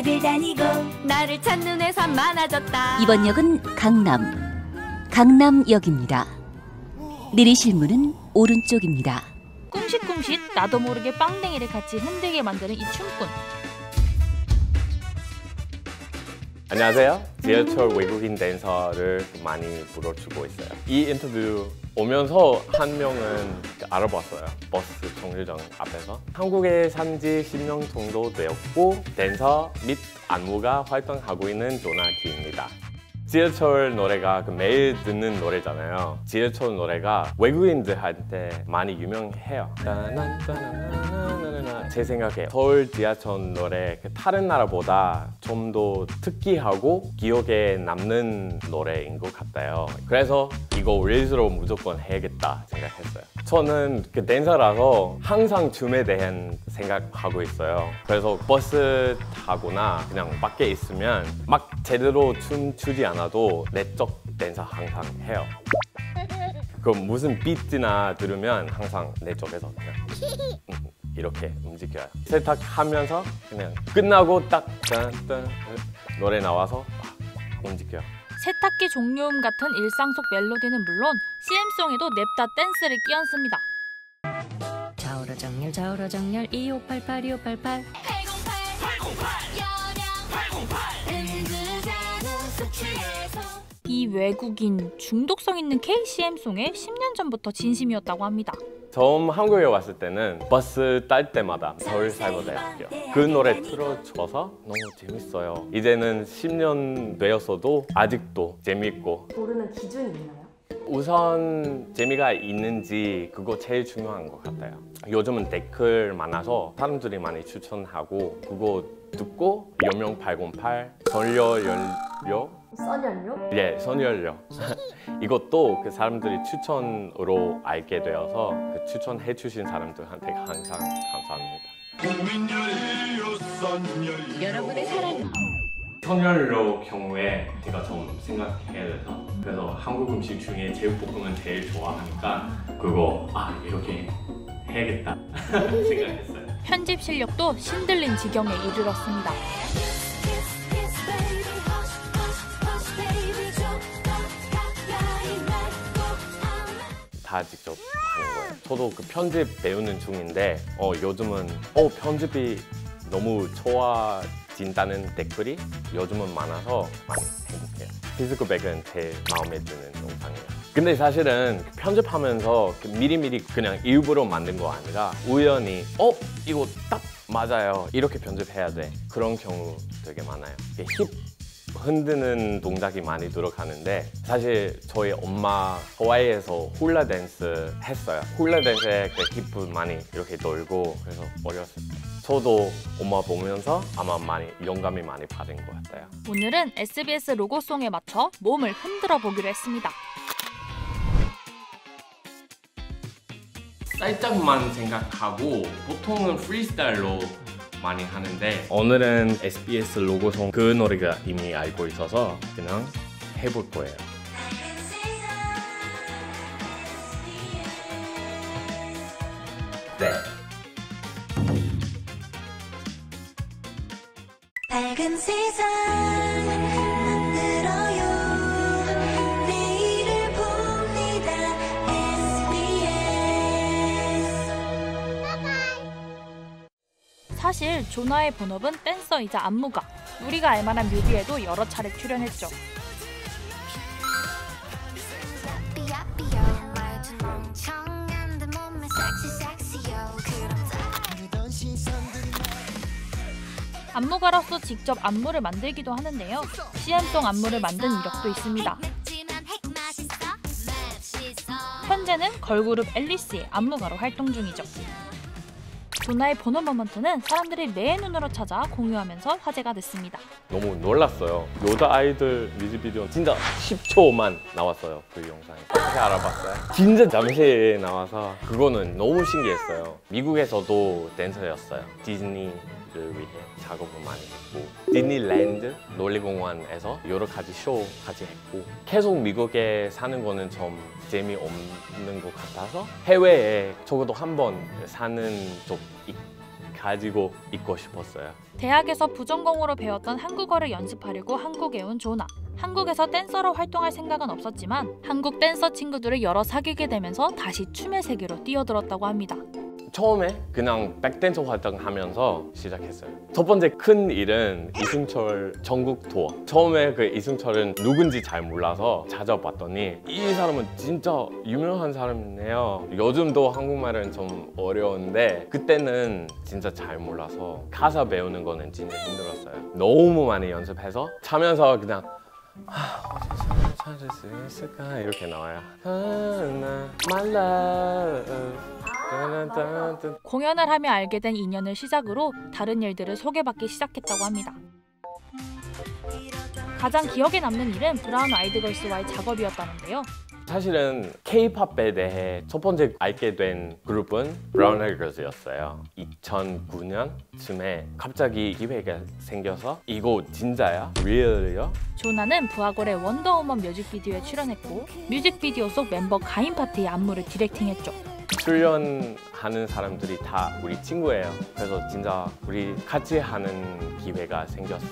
대학을 다니고 나를 찾는 회사 많아졌다. 이번 역은 강남, 강남역입니다. 내리실 문은 오른쪽입니다. 꿍시꿍시 나도 모르게 빵댕이를 같이 흔들게 만드는 이 춤꾼. 안녕하세요. 지하철 외국인 댄서를 많이 불러주고 있어요. 이 인터뷰 오면서 한 명은 알아봤어요. 버스 정류장 앞에서. 한국에 산 지 10년 정도 되었고 댄서 및 안무가 활동하고 있는 조나기입니다. 지하철 노래가 그 매일 듣는 노래잖아요. 지하철 노래가 외국인들한테 많이 유명해요. 제 생각에 서울 지하철 노래 그 다른 나라보다 좀 더 특이하고 기억에 남는 노래인 것 같아요. 그래서 이거 릴즈로 무조건 해야겠다 생각했어요. 저는 그 댄서라서 항상 춤에 대한 생각하고 있어요. 그래서 버스 타거나 그냥 밖에 있으면 막 제대로 춤 추지 않아도 내적 댄서 항상 해요. 그 무슨 비트나 들으면 항상 내 쪽에서 그냥 음, 이렇게 움직여요. 세탁하면서 그냥 끝나고 딱 짠, 짠, 노래 나와서 막 움직여요. 세탁기 종료음 같은 일상 속 멜로디는 물론 CM송에도 냅다 댄스를 끼얹습니다. 좌우로 정렬 좌우로 정렬. 2588 2588 이 외국인 중독성 있는 KCM송에 10년 전부터 진심이었다고 합니다. 처음 한국에 왔을 때는 버스 딸 때마다 서울사이버대학교 그 노래 틀어줘서 너무 재밌어요. 이제는 10년 되었어도 아직도 재밌고 고르는 기준이 있나요? 우선 재미가 있는지 그거 제일 중요한 것 같아요. 요즘은 댓글 많아서 사람들이 많이 추천하고 그거 듣고 연명 808 전려 연료 써연료? 예, 선연료 이것도 그 사람들이 추천으로 알게 되어서 그 추천해 주신 사람들한테 항상 감사합니다. 여러분의 사랑 선연료 경우에 제가 좀 생각해야 돼서 그래서 한국 음식 중에 제육볶음은 제일 좋아하니까 그거 아 이렇게 해야겠다 생각했어요. 편집 실력도 신들린 지경에 이르렀습니다. 다 직접 하는 거예요. 저도 그 편집 배우는 중인데 어, 요즘은 어 편집이 너무 좋아진다는 댓글이 요즘은 많아서 많이 행복해요. 피스크백은 제일 마음에 드는 영상이에요. 근데 사실은 편집하면서 그 미리미리 그냥 일부러 만든 거 아니라 우연히 어 이거 딱 맞아요 이렇게 편집해야 돼 그런 경우 되게 많아요. 힙 흔드는 동작이 많이 들어가는데 사실 저희 엄마 하와이에서 훌라 댄스 했어요. 훌라 댄스에 그 힙을 많이 이렇게 놀고 그래서 어렸을 때 저도 엄마 보면서 아마 많이 영감이 많이 받은 것 같아요. 오늘은 SBS 로고송에 맞춰 몸을 흔들어 보기로 했습니다. 살짝만 생각하고 보통은 프리스타일로 많이 하는데 오늘은 SBS 로고송 그 노래가 이미 알고 있어서 그냥 해볼 거예요. 네. 밝은 세상 사실 조나의 본업은 댄서이자 안무가. 우리가 알만한 뮤비에도 여러 차례 출연했죠. 안무가로서 직접 안무를 만들기도 하는데요. CM송 안무를 만든 이력도 있습니다. 현재는 걸그룹 앨리스의 안무가로 활동 중이죠. 조나의 본업 모먼트는 사람들이 내 눈으로 찾아 공유하면서 화제가 됐습니다. 너무 놀랐어요. 요다 아이들 뮤직비디오 진짜 10초만 나왔어요. 그 영상이. 어떻게 알아봤어요? 진짜 잠시 나와서 그거는 너무 신기했어요. 미국에서도 댄서였어요. 디즈니 를 위해 작업을 많이 했고 디즈니랜드 놀이공원에서 여러 가지 쇼 같이 했고 계속 미국에 사는 거는 좀 재미없는 것 같아서 해외에 적어도 한 번 사는 적 가지고 있고 싶었어요. 대학에서 부전공으로 배웠던 한국어를 연습하려고 한국에 온 조나. 한국에서 댄서로 활동할 생각은 없었지만 한국 댄서 친구들을 여러 사귀게 되면서 다시 춤의 세계로 뛰어들었다고 합니다. 처음에 그냥 백댄서 활동하면서 시작했어요. 첫 번째 큰 일은 이승철 전국 투어. 처음에 그 이승철은 누군지 잘 몰라서 찾아봤더니 이 사람은 진짜 유명한 사람이네요. 요즘도 한국말은 좀 어려운데 그때는 진짜 잘 몰라서 가사 배우는 거는 진짜 힘들었어요. 너무 많이 연습해서 차면서 그냥 아, 찾을 수 있을까 이렇게 나와요. 아, my love. 공연을 하며 알게 된 인연을 시작으로 다른 일들을 소개받기 시작했다고 합니다. 가장 기억에 남는 일은 브라운 아이드 걸스와의 작업이었다는데요. 사실은 K-팝에 대해 첫 번째 알게 된 그룹은 브라운 아이드 걸스였어요. 2009년쯤에 갑자기 기회가 생겨서 이거 진짜야? real이야? 조나는 브아걸의 원더우먼 뮤직비디오에 출연했고 뮤직비디오 속 멤버 가인 파트의 안무를 directing했죠. 출연하는 사람들이 다 우리 친구예요. 그래서 진짜 우리 같이 하는 기회가 생겨서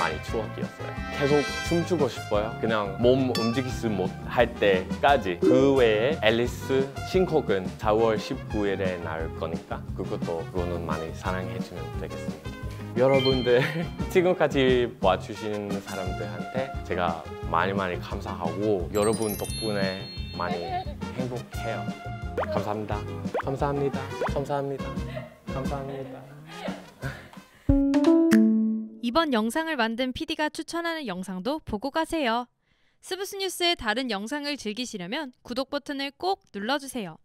많이 추억이었어요. 계속 춤추고 싶어요. 그냥 몸 움직이지 못할 때까지. 그 외에 앨리스 신곡은 4월 19일에 나올 거니까 그것도 그거는 많이 사랑해주면 되겠습니다. 여러분들 지금까지 봐주신 사람들한테 제가 많이 많이 감사하고 여러분 덕분에 많이 행복해요. 감사합니다. 감사합니다. 감사합니다. 감사합니다. 이번 영상을 만든 PD가 추천하는 영상도 보고 가세요. 스브스 뉴스의 다른 영상을 즐기시려면 구독 버튼을 꼭 눌러주세요.